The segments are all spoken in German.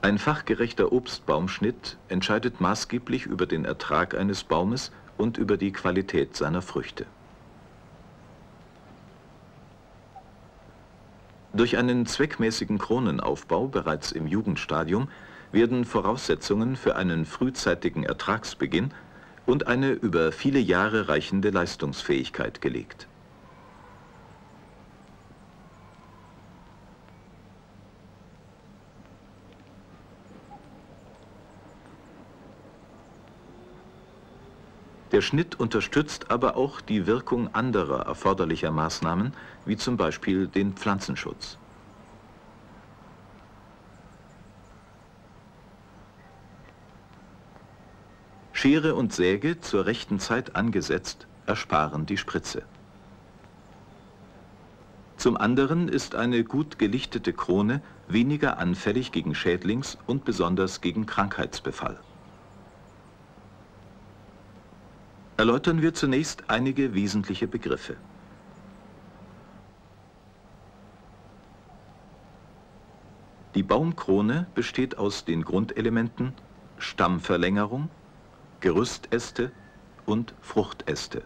Ein fachgerechter Obstbaumschnitt entscheidet maßgeblich über den Ertrag eines Baumes und über die Qualität seiner Früchte. Durch einen zweckmäßigen Kronenaufbau bereits im Jugendstadium werden Voraussetzungen für einen frühzeitigen Ertragsbeginn und eine über viele Jahre reichende Leistungsfähigkeit gelegt. Der Schnitt unterstützt aber auch die Wirkung anderer erforderlicher Maßnahmen, wie zum Beispiel den Pflanzenschutz. Schere und Säge zur rechten Zeit angesetzt, ersparen die Spritze. Zum anderen ist eine gut gelichtete Krone weniger anfällig gegen Schädlings- und besonders gegen Krankheitsbefall. Erläutern wir zunächst einige wesentliche Begriffe. Die Baumkrone besteht aus den Grundelementen Stammverlängerung, Gerüstäste und Fruchtäste.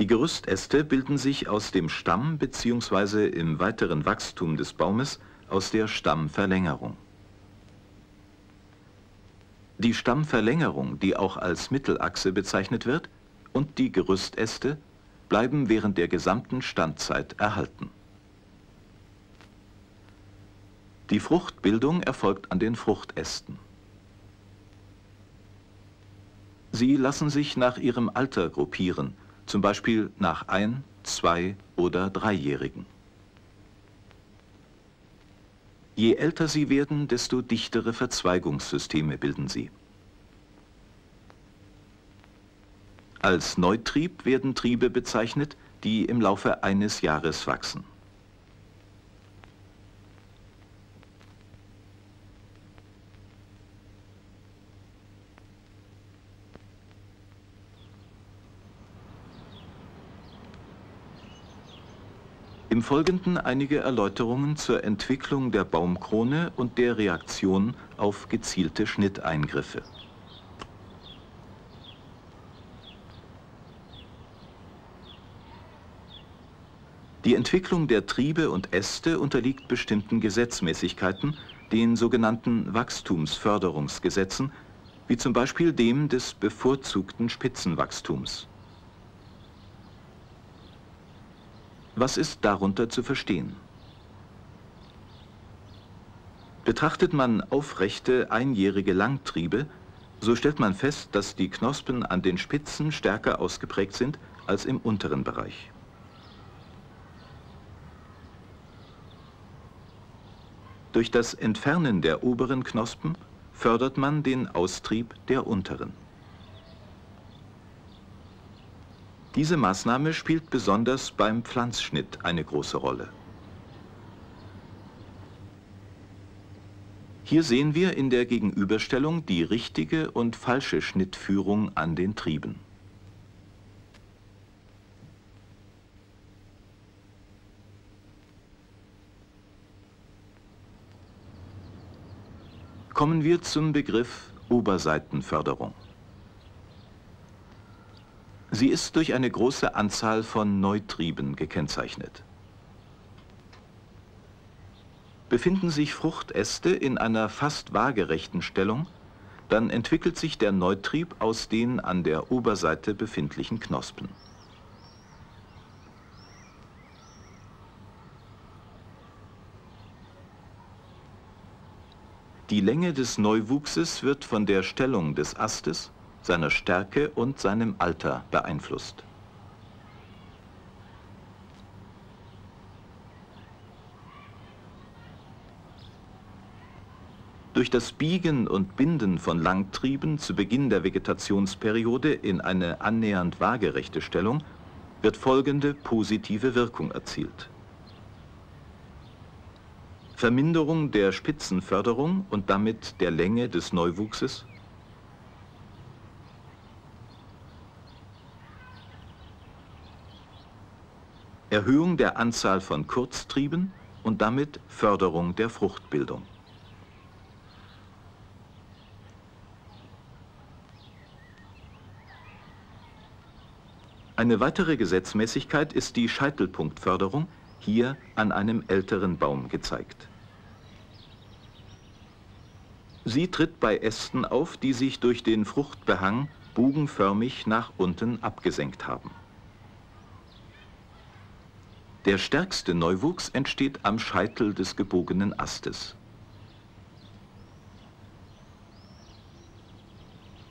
Die Gerüstäste bilden sich aus dem Stamm bzw. im weiteren Wachstum des Baumes aus der Stammverlängerung. Die Stammverlängerung, die auch als Mittelachse bezeichnet wird, und die Gerüstäste bleiben während der gesamten Standzeit erhalten. Die Fruchtbildung erfolgt an den Fruchtästen. Sie lassen sich nach ihrem Alter gruppieren, zum Beispiel nach ein-, zwei- oder dreijährigen. Je älter sie werden, desto dichtere Verzweigungssysteme bilden sie. Als Neutrieb werden Triebe bezeichnet, die im Laufe eines Jahres wachsen. Im Folgenden einige Erläuterungen zur Entwicklung der Baumkrone und der Reaktion auf gezielte Schnitteingriffe. Die Entwicklung der Triebe und Äste unterliegt bestimmten Gesetzmäßigkeiten, den sogenannten Wachstumsförderungsgesetzen, wie zum Beispiel dem des bevorzugten Spitzenwachstums. Was ist darunter zu verstehen? Betrachtet man aufrechte einjährige Langtriebe, so stellt man fest, dass die Knospen an den Spitzen stärker ausgeprägt sind als im unteren Bereich. Durch das Entfernen der oberen Knospen fördert man den Austrieb der unteren. Diese Maßnahme spielt besonders beim Pflanzschnitt eine große Rolle. Hier sehen wir in der Gegenüberstellung die richtige und falsche Schnittführung an den Trieben. Kommen wir zum Begriff Oberseitenförderung. Sie ist durch eine große Anzahl von Neutrieben gekennzeichnet. Befinden sich Fruchtäste in einer fast waagerechten Stellung, dann entwickelt sich der Neutrieb aus den an der Oberseite befindlichen Knospen. Die Länge des Neuwuchses wird von der Stellung des Astes seiner Stärke und seinem Alter beeinflusst. Durch das Biegen und Binden von Langtrieben zu Beginn der Vegetationsperiode in eine annähernd waagerechte Stellung wird folgende positive Wirkung erzielt. Verminderung der Spitzenförderung und damit der Länge des Neuwuchses, Erhöhung der Anzahl von Kurztrieben und damit Förderung der Fruchtbildung. Eine weitere Gesetzmäßigkeit ist die Scheitelpunktförderung, hier an einem älteren Baum gezeigt. Sie tritt bei Ästen auf, die sich durch den Fruchtbehang bogenförmig nach unten abgesenkt haben. Der stärkste Neuwuchs entsteht am Scheitel des gebogenen Astes.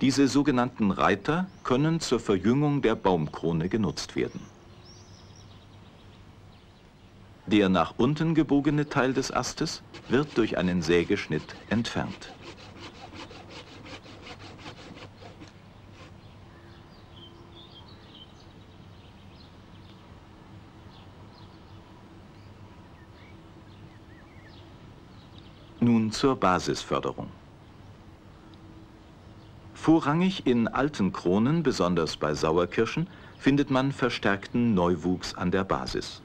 Diese sogenannten Reiter können zur Verjüngung der Baumkrone genutzt werden. Der nach unten gebogene Teil des Astes wird durch einen Sägeschnitt entfernt. Nun zur Basisförderung. Vorrangig in alten Kronen, besonders bei Sauerkirschen, findet man verstärkten Neuwuchs an der Basis.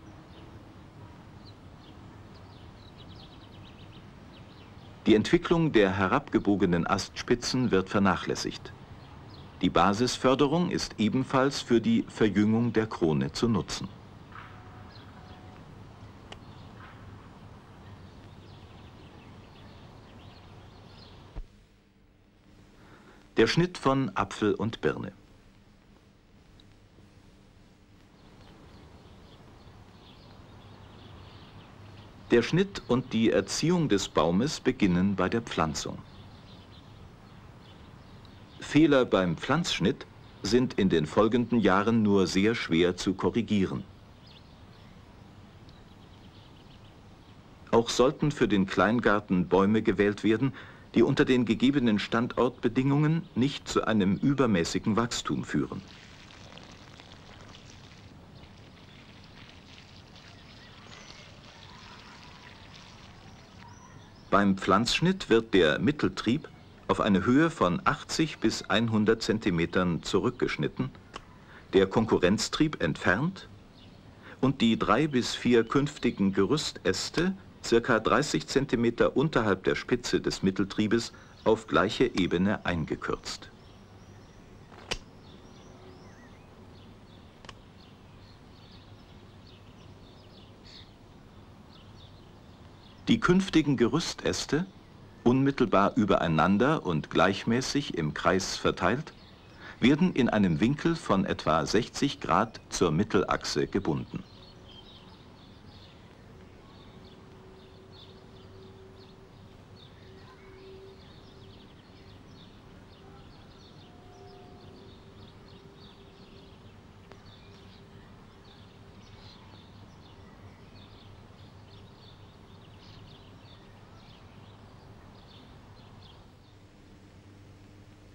Die Entwicklung der herabgebogenen Astspitzen wird vernachlässigt. Die Basisförderung ist ebenfalls für die Verjüngung der Krone zu nutzen. Der Schnitt von Apfel und Birne. Der Schnitt und die Erziehung des Baumes beginnen bei der Pflanzung. Fehler beim Pflanzschnitt sind in den folgenden Jahren nur sehr schwer zu korrigieren. Auch sollten für den Kleingarten Bäume gewählt werden, die unter den gegebenen Standortbedingungen nicht zu einem übermäßigen Wachstum führen. Beim Pflanzschnitt wird der Mitteltrieb auf eine Höhe von 80 bis 100 cm zurückgeschnitten, der Konkurrenztrieb entfernt und die drei bis vier künftigen Gerüstäste circa 30 cm unterhalb der Spitze des Mitteltriebes auf gleiche Ebene eingekürzt. Die künftigen Gerüstäste, unmittelbar übereinander und gleichmäßig im Kreis verteilt, werden in einem Winkel von etwa 60 Grad zur Mittelachse gebunden.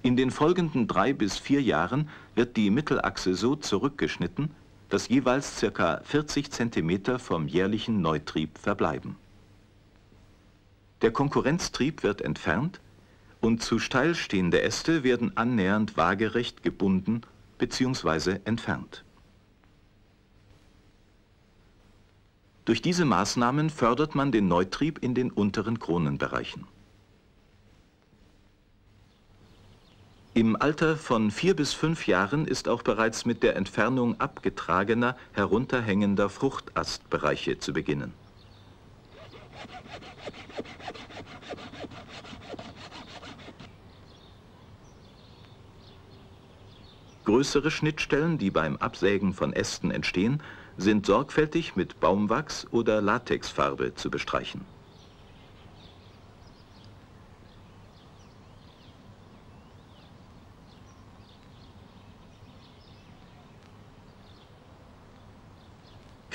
In den folgenden drei bis vier Jahren wird die Mittelachse so zurückgeschnitten, dass jeweils ca. 40 cm vom jährlichen Neutrieb verbleiben. Der Konkurrenztrieb wird entfernt und zu steil stehende Äste werden annähernd waagerecht gebunden bzw. entfernt. Durch diese Maßnahmen fördert man den Neutrieb in den unteren Kronenbereichen. Im Alter von vier bis fünf Jahren ist auch bereits mit der Entfernung abgetragener, herunterhängender Fruchtastbereiche zu beginnen. Größere Schnittstellen, die beim Absägen von Ästen entstehen, sind sorgfältig mit Baumwachs oder Latexfarbe zu bestreichen.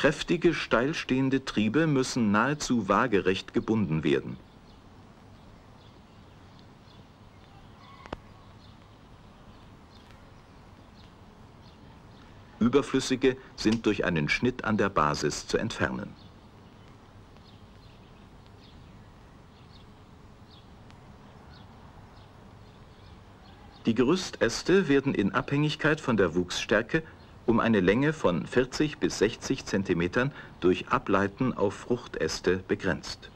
Kräftige, steilstehende Triebe müssen nahezu waagerecht gebunden werden. Überflüssige sind durch einen Schnitt an der Basis zu entfernen. Die Gerüstäste werden in Abhängigkeit von der Wuchsstärke um eine Länge von 40 bis 60 Zentimetern durch Ableiten auf Fruchtäste begrenzt.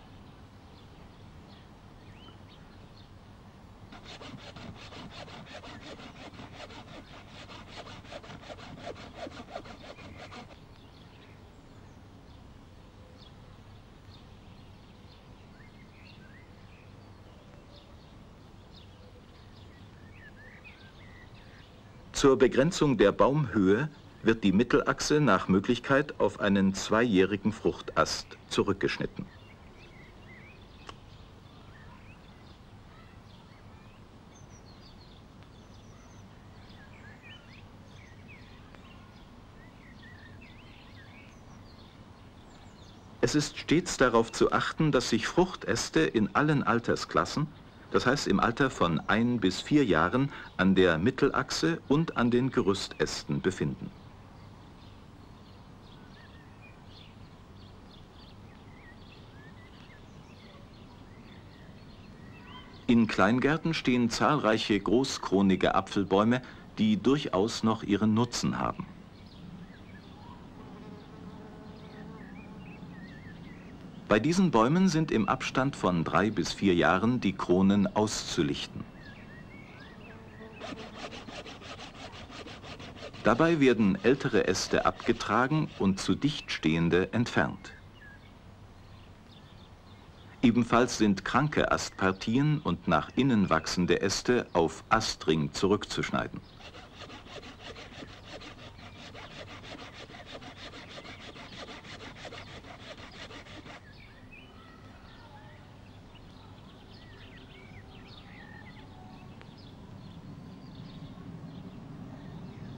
Zur Begrenzung der Baumhöhe wird die Mittelachse nach Möglichkeit auf einen zweijährigen Fruchtast zurückgeschnitten. Es ist stets darauf zu achten, dass sich Fruchtäste in allen Altersklassen das heißt im Alter von ein bis vier Jahren an der Mittelachse und an den Gerüstästen befinden. In Kleingärten stehen zahlreiche großkronige Apfelbäume, die durchaus noch ihren Nutzen haben. Bei diesen Bäumen sind im Abstand von drei bis vier Jahren die Kronen auszulichten. Dabei werden ältere Äste abgetragen und zu dicht stehende entfernt. Ebenfalls sind kranke Astpartien und nach innen wachsende Äste auf Astring zurückzuschneiden.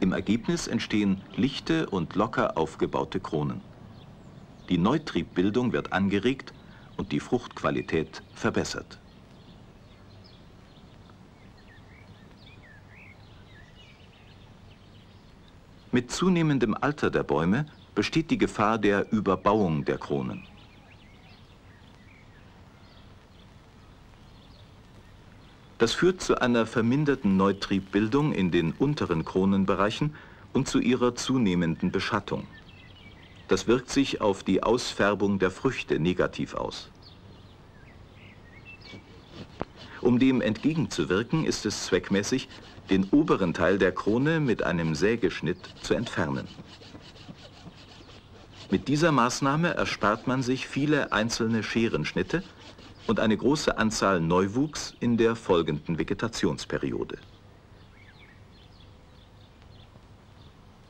Im Ergebnis entstehen lichte und locker aufgebaute Kronen. Die Neutriebbildung wird angeregt und die Fruchtqualität verbessert. Mit zunehmendem Alter der Bäume besteht die Gefahr der Überbauung der Kronen. Das führt zu einer verminderten Neutriebbildung in den unteren Kronenbereichen und zu ihrer zunehmenden Beschattung. Das wirkt sich auf die Ausfärbung der Früchte negativ aus. Um dem entgegenzuwirken, ist es zweckmäßig, den oberen Teil der Krone mit einem Sägeschnitt zu entfernen. Mit dieser Maßnahme erspart man sich viele einzelne Scherenschnitte und eine große Anzahl Neuwuchs in der folgenden Vegetationsperiode.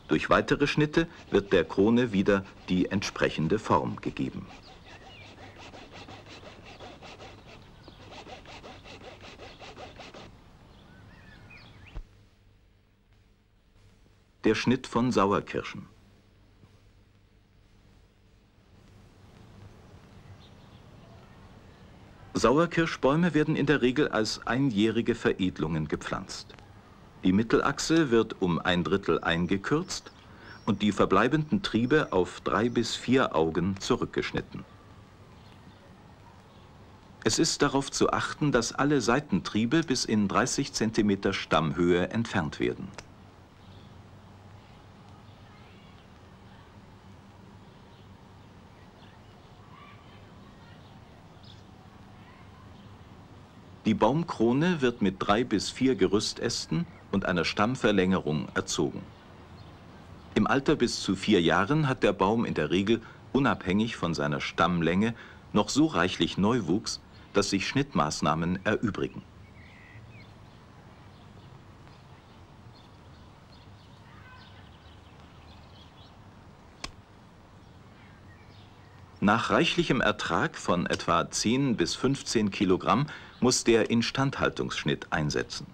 Durch weitere Schnitte wird der Krone wieder die entsprechende Form gegeben. Der Schnitt von Sauerkirschen. Sauerkirschbäume werden in der Regel als einjährige Veredelungen gepflanzt. Die Mittelachse wird um ein Drittel eingekürzt und die verbleibenden Triebe auf drei bis vier Augen zurückgeschnitten. Es ist darauf zu achten, dass alle Seitentriebe bis in 30 cm Stammhöhe entfernt werden. Baumkrone wird mit drei bis vier Gerüstästen und einer Stammverlängerung erzogen. Im Alter bis zu vier Jahren hat der Baum in der Regel unabhängig von seiner Stammlänge noch so reichlich Neuwuchs, dass sich Schnittmaßnahmen erübrigen. Nach reichlichem Ertrag von etwa 10 bis 15 Kilogramm muss der Instandhaltungsschnitt einsetzen.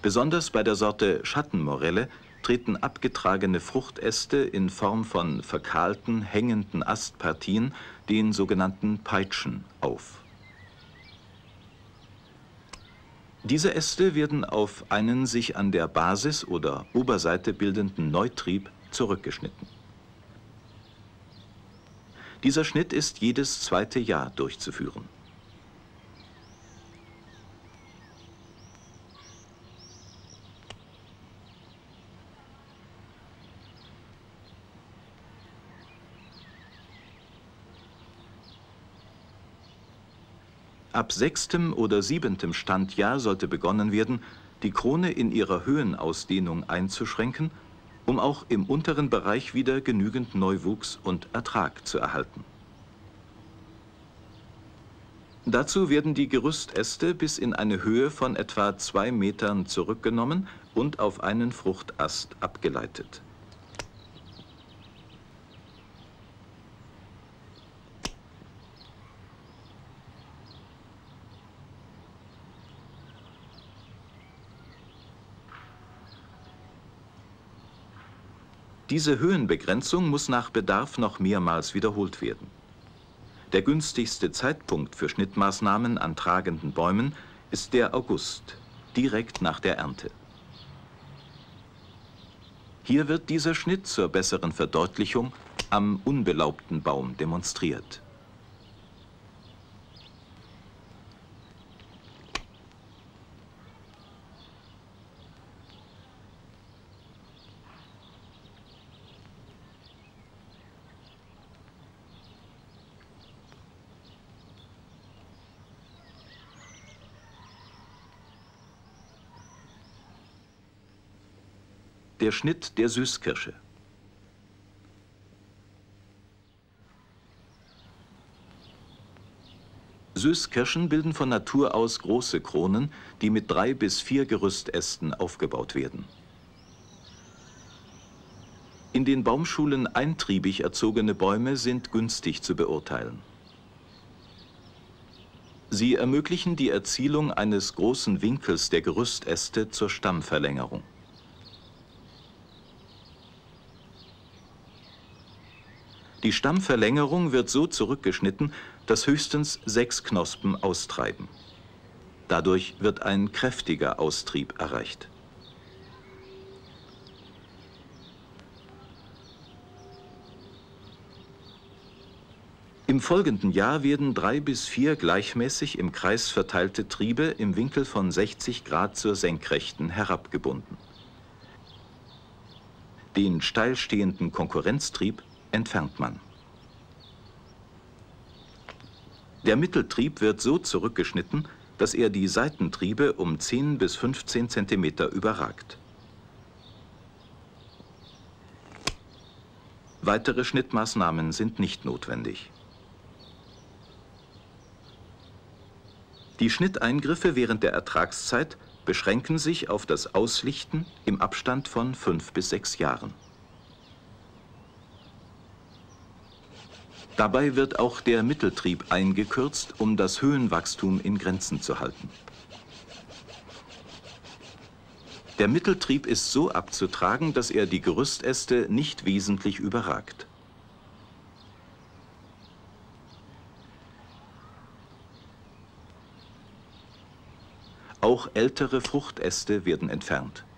Besonders bei der Sorte Schattenmorelle treten abgetragene Fruchtäste in Form von verkahlten, hängenden Astpartien, den sogenannten Peitschen, auf. Diese Äste werden auf einen sich an der Basis oder Oberseite bildenden Neutrieb zurückgeschnitten. Dieser Schnitt ist jedes zweite Jahr durchzuführen. Ab sechstem oder siebtem Standjahr sollte begonnen werden, die Krone in ihrer Höhenausdehnung einzuschränken, um auch im unteren Bereich wieder genügend Neuwuchs und Ertrag zu erhalten. Dazu werden die Gerüstäste bis in eine Höhe von etwa zwei Metern zurückgenommen und auf einen Fruchtast abgeleitet. Diese Höhenbegrenzung muss nach Bedarf noch mehrmals wiederholt werden. Der günstigste Zeitpunkt für Schnittmaßnahmen an tragenden Bäumen ist der August, direkt nach der Ernte. Hier wird dieser Schnitt zur besseren Verdeutlichung am unbelaubten Baum demonstriert. Der Schnitt der Süßkirsche. Süßkirschen bilden von Natur aus große Kronen, die mit drei bis vier Gerüstästen aufgebaut werden. In den Baumschulen eintriebig erzogene Bäume sind günstig zu beurteilen. Sie ermöglichen die Erzielung eines großen Winkels der Gerüstäste zur Stammverlängerung. Die Stammverlängerung wird so zurückgeschnitten, dass höchstens sechs Knospen austreiben. Dadurch wird ein kräftiger Austrieb erreicht. Im folgenden Jahr werden drei bis vier gleichmäßig im Kreis verteilte Triebe im Winkel von 60 Grad zur Senkrechten herabgebunden. Den steil stehenden Konkurrenztrieb entfernt man. Der Mitteltrieb wird so zurückgeschnitten, dass er die Seitentriebe um 10 bis 15 cm überragt. Weitere Schnittmaßnahmen sind nicht notwendig. Die Schnitteingriffe während der Ertragszeit beschränken sich auf das Auslichten im Abstand von fünf bis sechs Jahren. Dabei wird auch der Mitteltrieb eingekürzt, um das Höhenwachstum in Grenzen zu halten. Der Mitteltrieb ist so abzutragen, dass er die Gerüstäste nicht wesentlich überragt. Auch ältere Fruchtäste werden entfernt.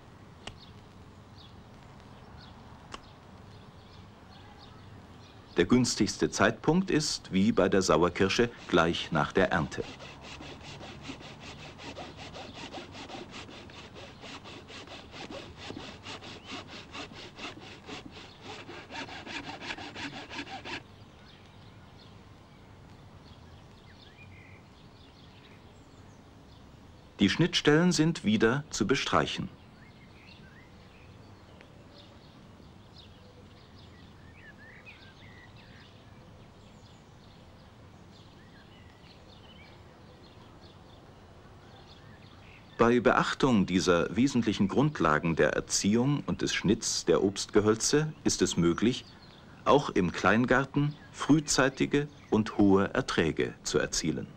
Der günstigste Zeitpunkt ist, wie bei der Sauerkirsche, gleich nach der Ernte. Die Schnittstellen sind wieder zu bestreichen. Bei Beachtung dieser wesentlichen Grundlagen der Erziehung und des Schnitts der Obstgehölze ist es möglich, auch im Kleingarten frühzeitige und hohe Erträge zu erzielen